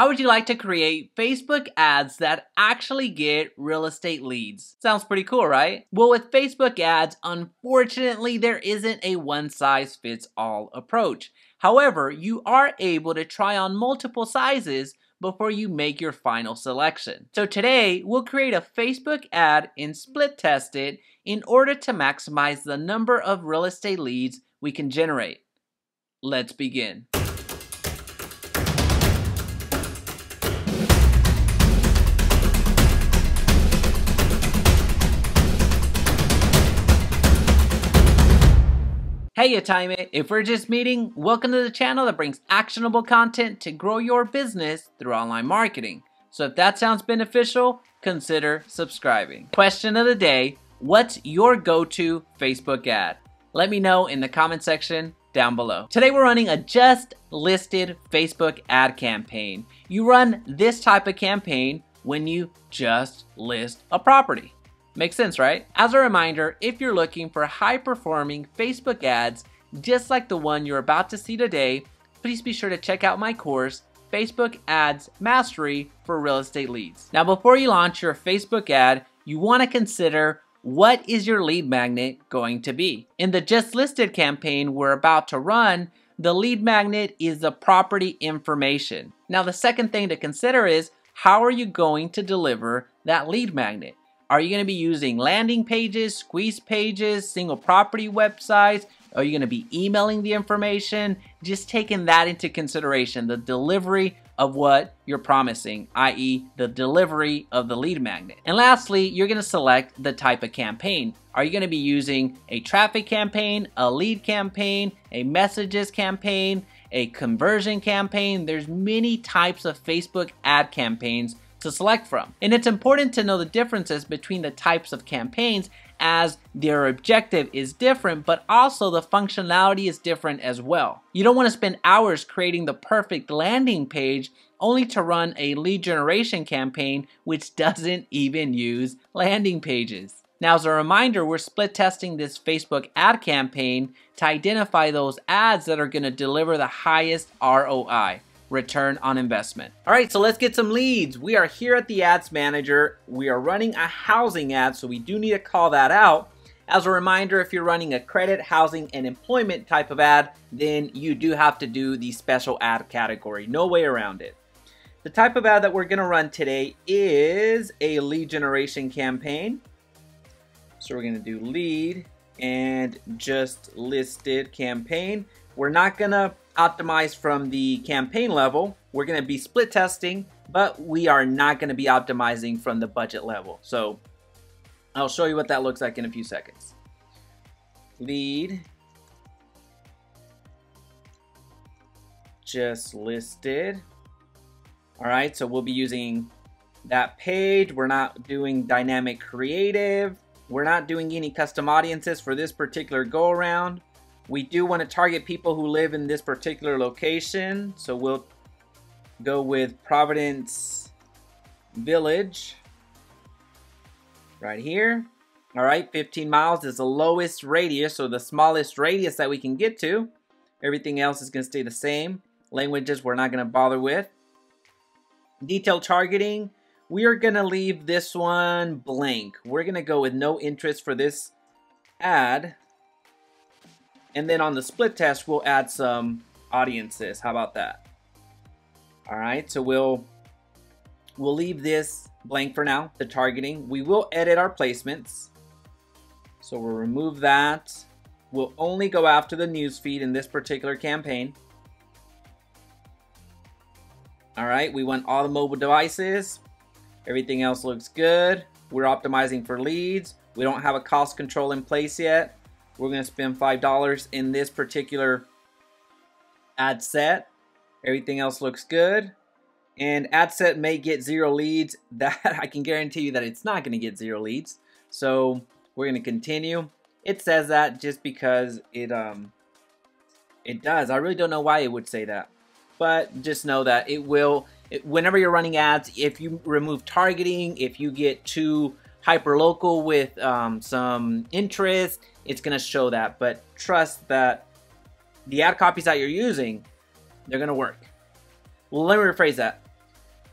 How would you like to create Facebook ads that actually get real estate leads? Sounds pretty cool, right? Well, with Facebook ads, unfortunately, there isn't a one size fits all approach. However, you are able to try on multiple sizes before you make your final selection. So today, we'll create a Facebook ad and split test it in order to maximize the number of real estate leads we can generate. Let's begin. Hey, you time it. If we're just meeting, welcome to the channel that brings actionable content to grow your business through online marketing. So if that sounds beneficial, consider subscribing. Question of the day, what's your go-to Facebook ad? Let me know in the comment section down below. Today we're running a just listed Facebook ad campaign. You run this type of campaign when you just list a property. Makes sense, right? As a reminder, if you're looking for high performing Facebook ads just like the one you're about to see today, please be sure to check out my course, Facebook Ads Mastery for Real Estate Leads. Now, before you launch your Facebook ad, you want to consider what is your lead magnet going to be? In the just listed campaign we're about to run, the lead magnet is the property information. Now, the second thing to consider is how are you going to deliver that lead magnet? Are you going to be using landing pages, squeeze pages, single property websites? Are you going to be emailing the information? Just taking that into consideration, the delivery of what you're promising, i.e. the delivery of the lead magnet. And lastly, you're going to select the type of campaign. Are you going to be using a traffic campaign, a lead campaign, a messages campaign, a conversion campaign? There's many types of Facebook ad campaigns to select from. And it's important to know the differences between the types of campaigns as their objective is different, but also the functionality is different as well. You don't want to spend hours creating the perfect landing page only to run a lead generation campaign which doesn't even use landing pages. Now, as a reminder, we're split testing this Facebook ad campaign to identify those ads that are going to deliver the highest ROI return on investment. All right, so let's get some leads. We are here at the Ads Manager. We are running a housing ad, so we do need to call that out. As a reminder, if you're running a credit, housing, and employment type of ad, then you do have to do the special ad category. No way around it. The type of ad that we're gonna run today is a lead generation campaign. So we're gonna do lead and just listed campaign. We're not gonna optimize from the campaign level. We're going to be split testing, but we are not going to be optimizing from the budget level. So I'll show you what that looks like in a few seconds. Lead. Just listed. All right, so we'll be using that page. We're not doing dynamic creative. We're not doing any custom audiences for this particular go around. We do want to target people who live in this particular location. So we'll go with Providence Village right here. All right, 15 miles is the lowest radius, or the smallest radius that we can get to. Everything else is going to stay the same. Languages we're not going to bother with. Detail targeting, we are going to leave this one blank. We're going to go with no interest for this ad. And then on the split test, we'll add some audiences. How about that? All right, so we'll we'll leave this blank for now, the targeting. We will edit our placements. So we'll remove that. We'll only go after the newsfeed in this particular campaign. All right, we want all the mobile devices. Everything else looks good. We're optimizing for leads. We don't have a cost control in place yet. We're going to spend $5 in this particular ad set. Everything else looks good. And ad set may get zero leads. That I can guarantee you that it's not going to get zero leads. So we're going to continue. It says that just because it um it does. I really don't know why it would say that. But just know that it will it, whenever you're running ads, if you remove targeting, if you get too hyper local with um, some interest, it's going to show that. But trust that the ad copies that you're using, they're going to work. Well, let me rephrase that.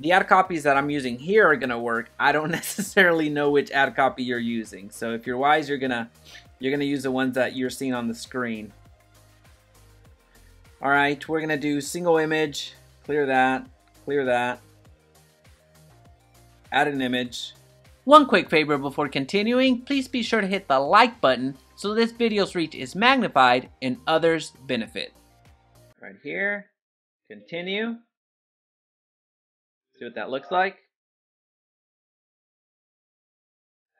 the ad copies that I'm using here are gonna work. I don't necessarily know which ad copy you're using. So if you're wise, you're gonna you're gonna use the ones that you're seeing on the screen. All right, we're gonna do single image, clear that, clear that, add an image. One quick favor before continuing, please be sure to hit the like button so this video's reach is magnified and others benefit. Right here, continue. See what that looks like.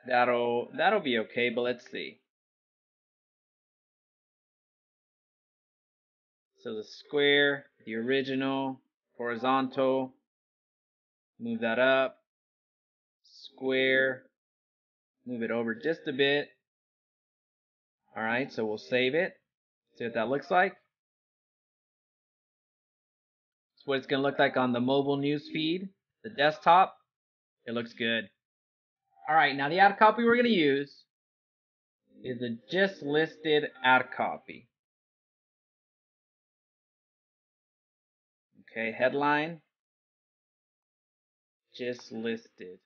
That'll that'll be okay, but let's see. So the square, the original, horizontal, move that up, square, move it over just a bit. Alright, so we'll save it. See what that looks like. It's what it's going to look like on the mobile news feed, the desktop. It looks good. Alright, now the ad copy we're going to use is the just listed ad copy. Okay, headline. Just listed.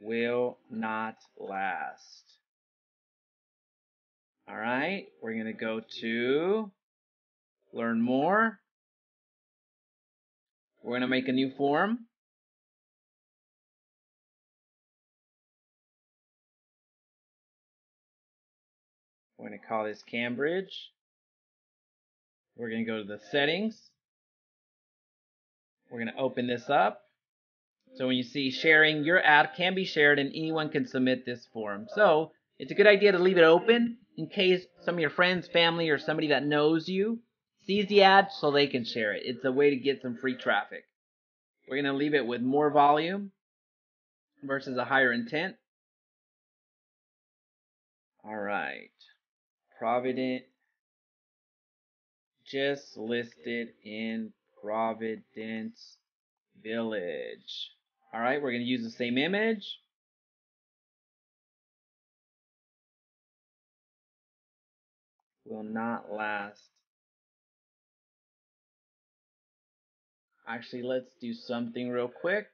Will not last. Alright, we're going to go to learn more. We're going to make a new form. We're going to call this Cambridge. We're going to go to the settings. We're going to open this up. So when you see sharing, your ad can be shared and anyone can submit this form. So it's a good idea to leave it open in case some of your friends, family, or somebody that knows you sees the ad so they can share it. It's a way to get some free traffic. We're going to leave it with more volume versus a higher intent. All right. Providence just listed in Providence Village. All right, we're going to use the same image. Will not last. Actually, let's do something real quick.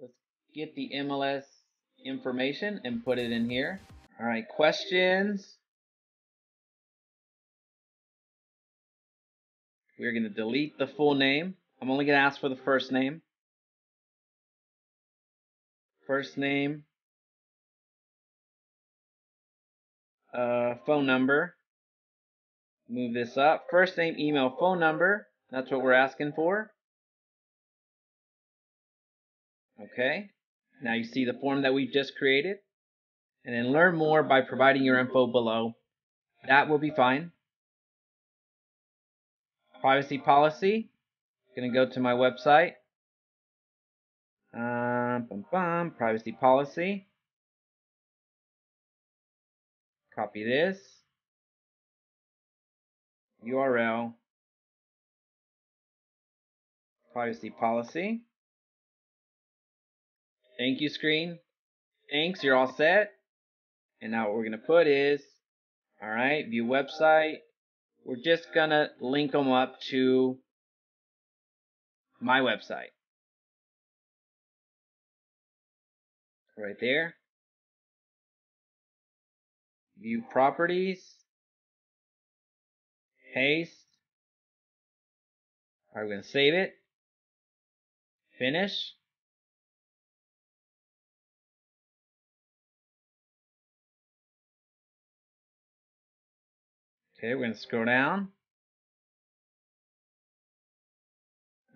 Let's get the MLS information and put it in here. All right, questions. We're going to delete the full name. I'm only going to ask for the first name. First name. Uh, phone number. Move this up. First name, email, phone number. That's what we're asking for. Okay. Now you see the form that we've just created. And then learn more by providing your info below. That will be fine privacy policy. Gonna go to my website. Um, bum, bum, privacy policy. Copy this. URL. Privacy policy. Thank you screen. Thanks, you're all set. And now what we're going to put is, alright, view website, we're just gonna link them up to my website. Right there. View properties. Paste. Alright, we're gonna save it. Finish. Okay, we're going to scroll down.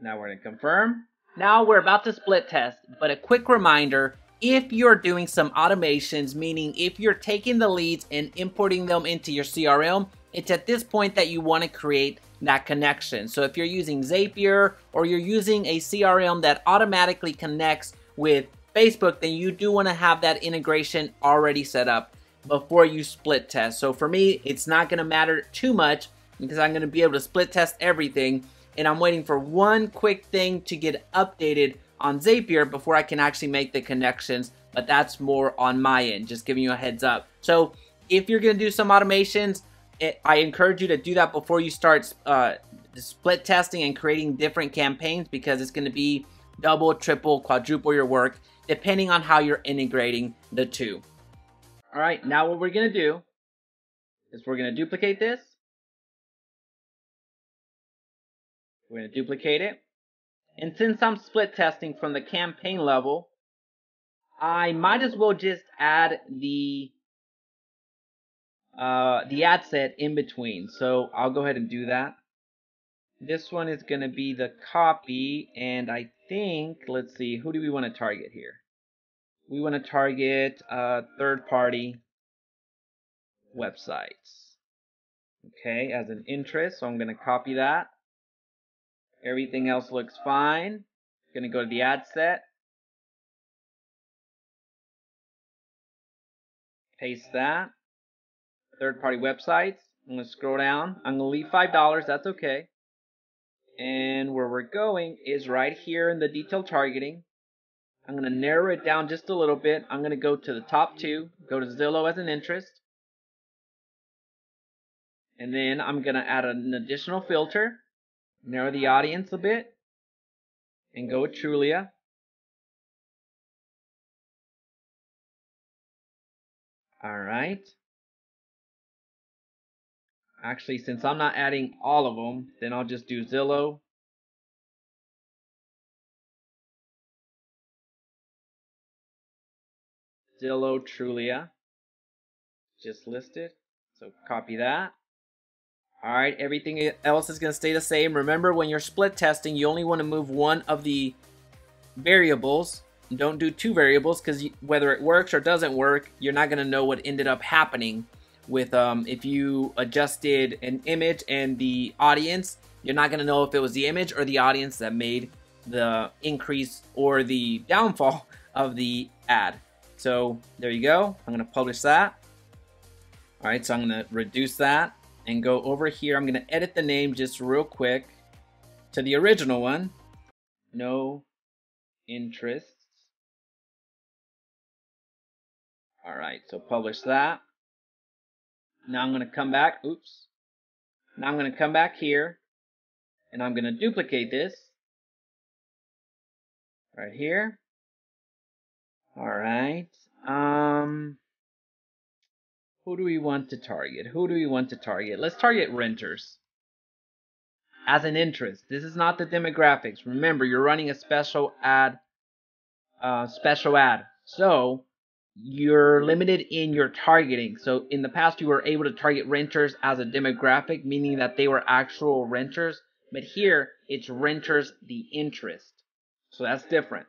Now we're going to confirm. Now we're about to split test, but a quick reminder, if you're doing some automations, meaning if you're taking the leads and importing them into your CRM, it's at this point that you want to create that connection. So if you're using Zapier or you're using a CRM that automatically connects with Facebook, then you do want to have that integration already set up before you split test. So for me, it's not going to matter too much because I'm going to be able to split test everything. And I'm waiting for one quick thing to get updated on Zapier before I can actually make the connections. But that's more on my end, just giving you a heads up. So if you're to do some automations, it, I encourage you to do that before you start uh, split testing and creating different campaigns because it's to be double, triple, quadruple your work depending on how you're integrating the two. All right, now what we're to do is we're to duplicate this. We're to duplicate it. And since I'm split testing from the campaign level, I might as well just add the uh, the ad set in between. So I'll go ahead and do that. This one is going to be the copy, and I think, let's see, who do we want to target here? We want to target uh, third-party websites. Okay, as an interest, so I'm going to copy that. Everything else looks fine. Going to go to the ad set. Paste that. Third party websites. I'm going to scroll down. I'm going to leave $5. That's okay. And where we're going is right here in the detailed targeting. I'm going to narrow it down just a little bit. I'm going to go to the top two, go to Zillow as an interest. And then I'm going to add an additional filter, narrow the audience a bit, and go with Trulia. All right. Actually, since I'm not adding all of them, then I'll just do Zillow. Zillow Trulia. Just listed. So copy that. Alright, everything else is going to stay the same. Remember, when you're split testing, you only want to move one of the variables. Don't do two variables because whether it works or doesn't work, you're not going to know what ended up happening with um, if you adjusted an image and the audience, you're not going to know if it was the image or the audience that made the increase or the downfall of the ad. So there you go. I'm going to publish that. All right, so I'm going to reduce that and go over here. I'm to edit the name just real quick to the original one. No interests. All right, so publish that. Now I'm to come back. Oops. Now I'm to come back here and I'm to duplicate this right here. All right. Um, who do we want to target? Who do we want to target? Let's target renters as an interest. This is not the demographics. Remember, you're running a special ad. Uh, special ad. So you're limited in your targeting. So in the past, you were able to target renters as a demographic, meaning that they were actual renters. But here, it's renters the interest. So that's different.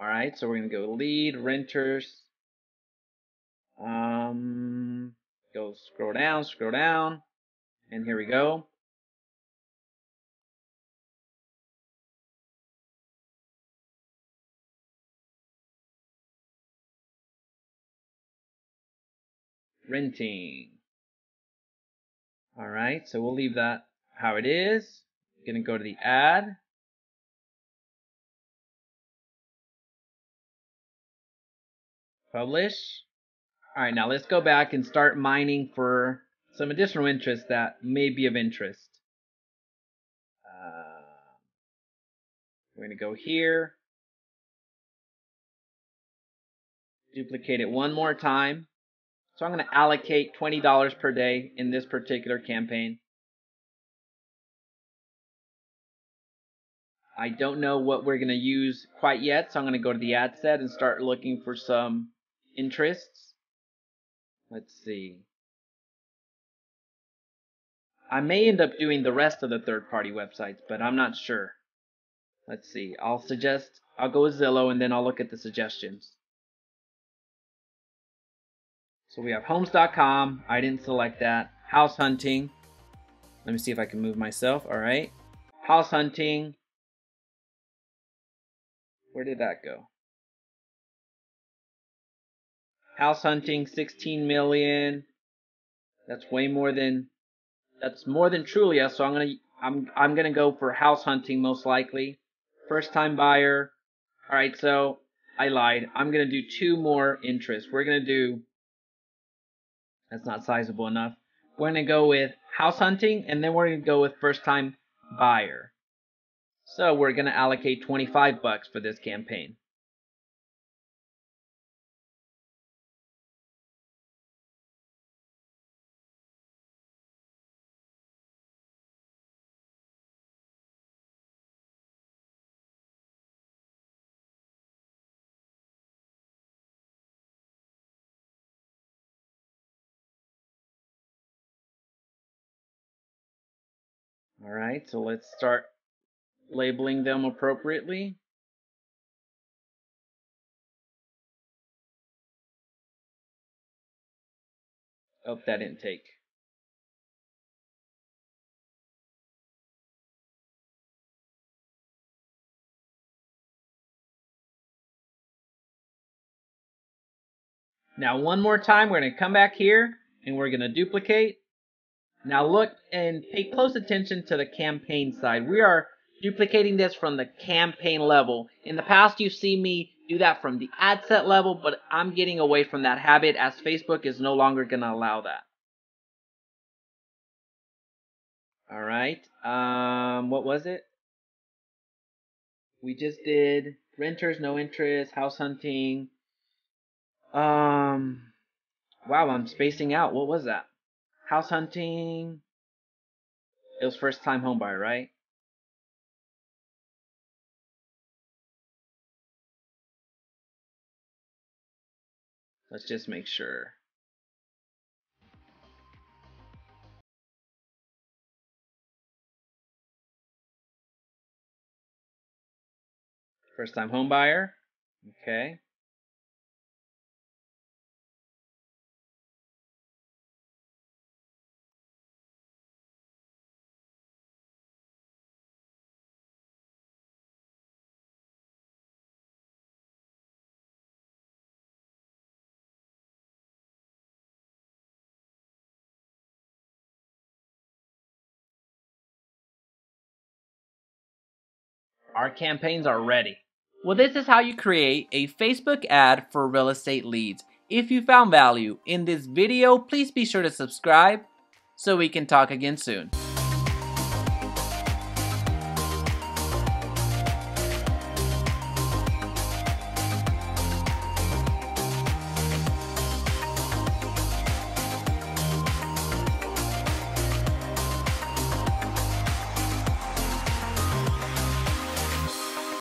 All right, so we're going to go lead renters. Um, go scroll down, scroll down, and here we go. renting. All right, so we'll leave that how it is. Gonna go to the ad. Publish. All right, now let's go back and start mining for some additional interest that may be of interest. Uh, we're going to go here. Duplicate it one more time. So I'm going to allocate $20 per day in this particular campaign. I don't know what we're going to use quite yet, so I'm going to go to the ad set and start looking for some interests. Let's see. I may end up doing the rest of the third-party websites, but I'm not sure. Let's see. I'll suggest, I'll go with Zillow and then I'll look at the suggestions. So we have homes.com. I didn't select that. House hunting. Let me see if I can move myself. All right. House hunting. Where did that go? House hunting, 16 million. That's way more than that's more than Trulia, so I'm gonna I'm I'm gonna go for house hunting most likely. First time buyer. Alright, so I lied. I'm gonna do two more interests. We're gonna do that's not sizable enough. we're to go with house hunting, and then we're to go with first time buyer. So we're to allocate 25 bucks for this campaign. All right, so let's start labeling them appropriately. Oh, that didn't take. Now one more time, we're going to come back here and we're going to duplicate now look and pay close attention to the campaign side. We are duplicating this from the campaign level. In the past, you've seen me do that from the ad set level, but I'm getting away from that habit as Facebook is no longer going to allow that. All right. Um, what was it? We just did renters, no interest, house hunting. Um, wow, I'm spacing out. What was that? House hunting. It was first time homebuyer, right? Let's just make sure. First time homebuyer. Okay. Our campaigns are ready. Well, this is how you create a Facebook ad for real estate leads. If you found value in this video, please be sure to subscribe so we can talk again soon.